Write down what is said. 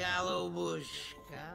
Calou busca.